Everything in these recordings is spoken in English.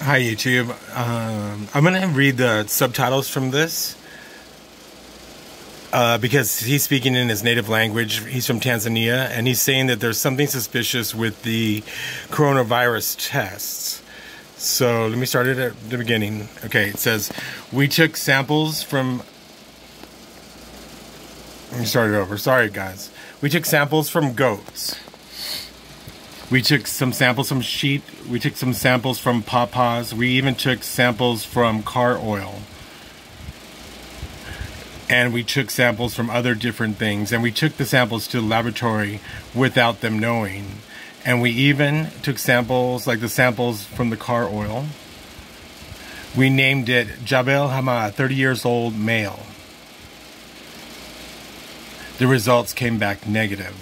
Hi, YouTube. Um, I'm going to read the subtitles from this uh, because he's speaking in his native language. He's from Tanzania, and he's saying that there's something suspicious with the coronavirus tests. So let me start it at the beginning. Okay, it says, We took samples from. Let me start it over. Sorry, guys. We took samples from goats. We took some samples from sheep. We took some samples from pawpaws. We even took samples from car oil. And we took samples from other different things. And we took the samples to the laboratory without them knowing. And we even took samples, like the samples from the car oil. We named it Jabel Hamad, 30 years old, male. The results came back negative.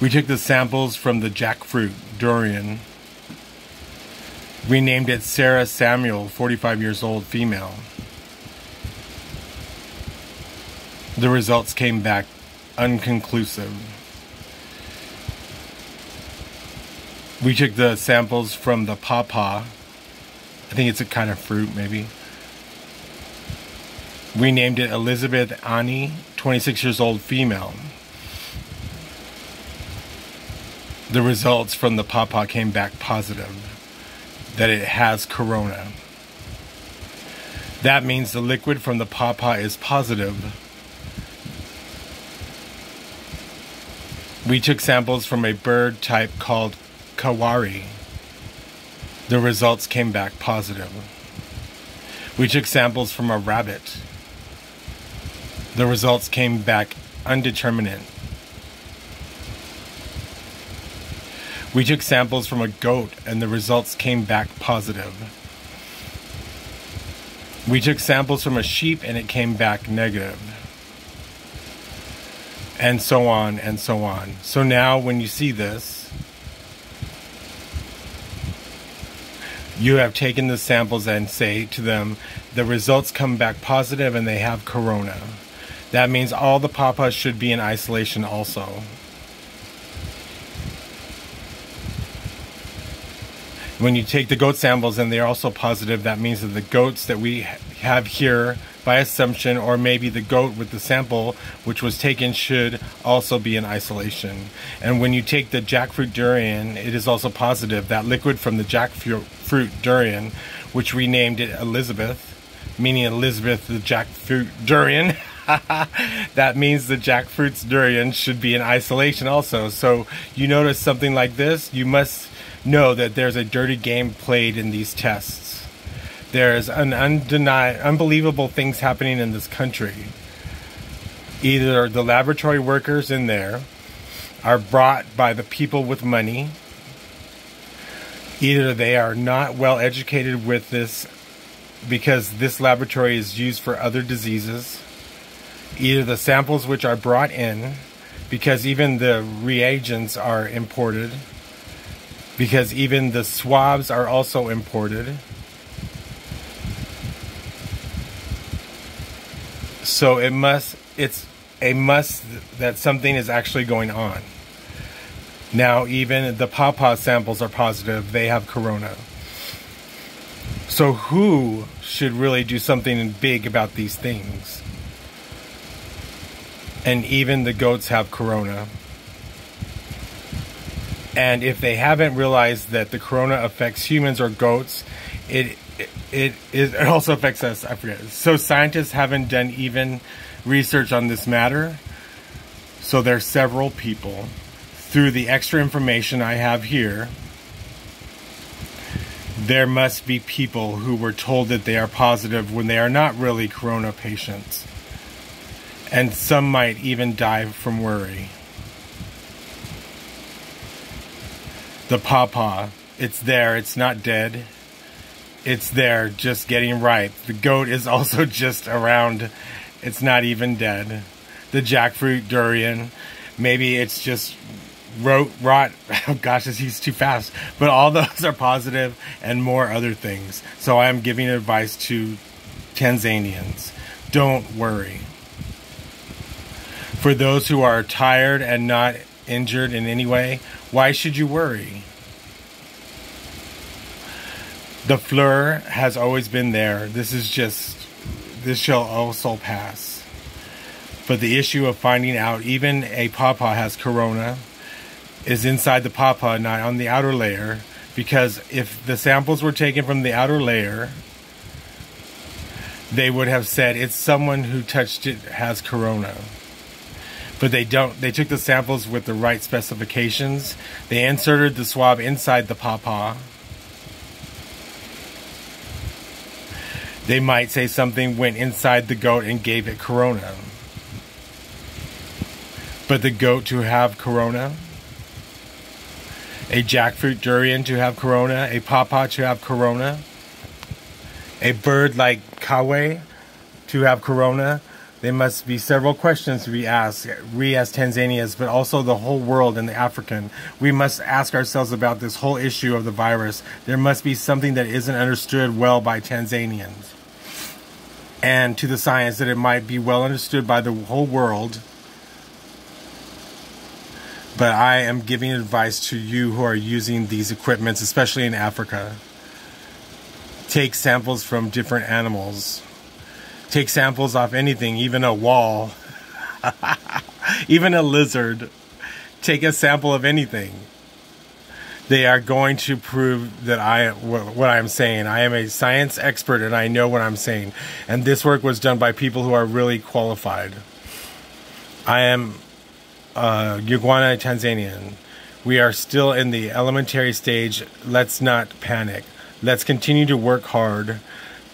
We took the samples from the jackfruit durian. We named it Sarah Samuel, 45 years old, female. The results came back unconclusive. We took the samples from the pawpaw. I think it's a kind of fruit, maybe. We named it Elizabeth Annie, 26 years old, female. The results from the pawpaw came back positive that it has corona. That means the liquid from the pawpaw is positive. We took samples from a bird type called kawari. The results came back positive. We took samples from a rabbit. The results came back undeterminate. We took samples from a goat and the results came back positive. We took samples from a sheep and it came back negative. And so on and so on. So now when you see this, you have taken the samples and say to them, the results come back positive and they have corona. That means all the pawpaws should be in isolation also. When you take the goat samples and they're also positive, that means that the goats that we have here by assumption, or maybe the goat with the sample which was taken should also be in isolation. And when you take the jackfruit durian, it is also positive. That liquid from the jackfruit durian, which we named it Elizabeth, meaning Elizabeth the jackfruit durian. that means the jackfruit's durian should be in isolation also. So you notice something like this, you must know that there's a dirty game played in these tests. There's an undeniable, unbelievable things happening in this country. Either the laboratory workers in there are brought by the people with money, either they are not well educated with this because this laboratory is used for other diseases, either the samples which are brought in because even the reagents are imported because even the swabs are also imported. So it must, it's a must that something is actually going on. Now, even the pawpaw samples are positive, they have corona. So, who should really do something big about these things? And even the goats have corona. And if they haven't realized that the corona affects humans or goats, it it, it, it also affects us. I forget. So scientists haven't done even research on this matter. So there's several people through the extra information I have here. There must be people who were told that they are positive when they are not really corona patients. And some might even die from worry. The pawpaw. It's there. It's not dead. It's there, just getting ripe. The goat is also just around. It's not even dead. The jackfruit durian. Maybe it's just rot. rot. Oh gosh, he's too fast. But all those are positive and more other things. So I am giving advice to Tanzanians. Don't worry. For those who are tired and not injured in any way, why should you worry? The fleur has always been there. This is just, this shall also pass. But the issue of finding out even a pawpaw has corona is inside the pawpaw, not on the outer layer. Because if the samples were taken from the outer layer, they would have said it's someone who touched it has corona. But they don't. They took the samples with the right specifications. They inserted the swab inside the pawpaw. They might say something went inside the goat and gave it corona. But the goat to have corona, a jackfruit durian to have corona, a pawpaw to have corona, a bird like kawe to have corona, there must be several questions to be asked, we as Tanzanians, but also the whole world and the African. We must ask ourselves about this whole issue of the virus. There must be something that isn't understood well by Tanzanians. And to the science that it might be well understood by the whole world. But I am giving advice to you who are using these equipments, especially in Africa take samples from different animals. Take samples off anything, even a wall, even a lizard. Take a sample of anything. They are going to prove that I what I'm saying. I am a science expert and I know what I'm saying. And this work was done by people who are really qualified. I am uh, Ugwana Tanzanian. We are still in the elementary stage. Let's not panic. Let's continue to work hard.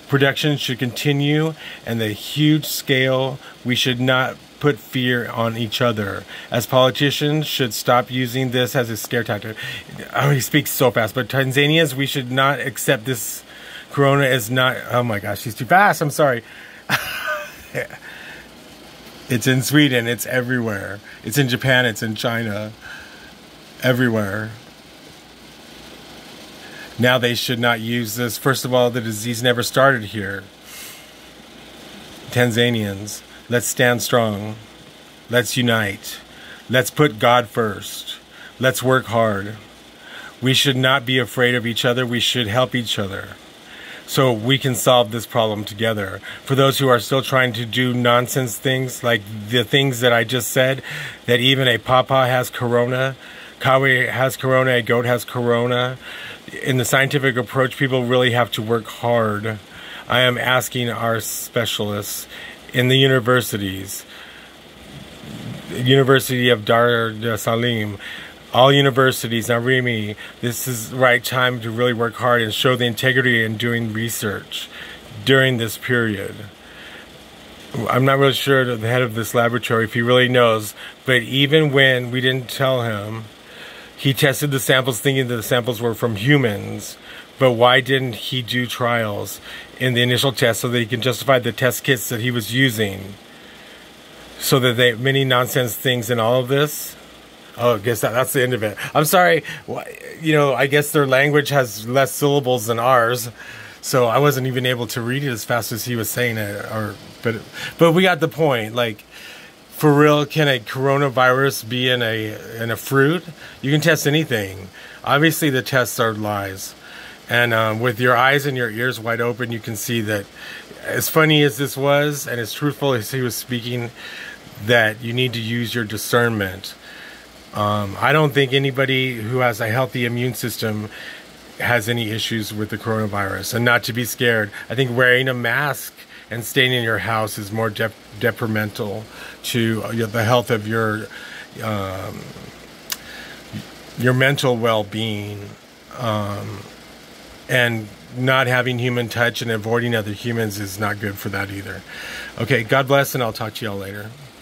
Production should continue, and the huge scale, we should not put fear on each other. As politicians should stop using this as a scare tactic. Oh, he speaks so fast, but Tanzanians, we should not accept this. Corona is not. Oh my gosh, he's too fast. I'm sorry. it's in Sweden. It's everywhere. It's in Japan. It's in China. Everywhere. Now they should not use this. First of all, the disease never started here. Tanzanians, let's stand strong. Let's unite. Let's put God first. Let's work hard. We should not be afraid of each other. We should help each other so we can solve this problem together. For those who are still trying to do nonsense things like the things that I just said, that even a papa has corona, Kawi has corona, a goat has corona. In the scientific approach, people really have to work hard. I am asking our specialists in the universities, University of Dar es Salaam, all universities, Narimi, this is the right time to really work hard and show the integrity in doing research during this period. I'm not really sure the head of this laboratory if he really knows, but even when we didn't tell him, he tested the samples thinking that the samples were from humans, but why didn't he do trials in the initial test so that he can justify the test kits that he was using? So that they many nonsense things in all of this. Oh, I guess that, that's the end of it. I'm sorry. You know, I guess their language has less syllables than ours, so I wasn't even able to read it as fast as he was saying it. Or, but, but we got the point. Like, for real, can a coronavirus be in a in a fruit? You can test anything. Obviously, the tests are lies, and um, with your eyes and your ears wide open, you can see that. As funny as this was, and as truthful as he was speaking, that you need to use your discernment. Um, I don't think anybody who has a healthy immune system has any issues with the coronavirus, and not to be scared. I think wearing a mask and staying in your house is more de- detrimental to uh, the health of your um, your mental well-being um, and not having human touch and avoiding other humans is not good for that either. Okay god bless and i'll talk to y'all later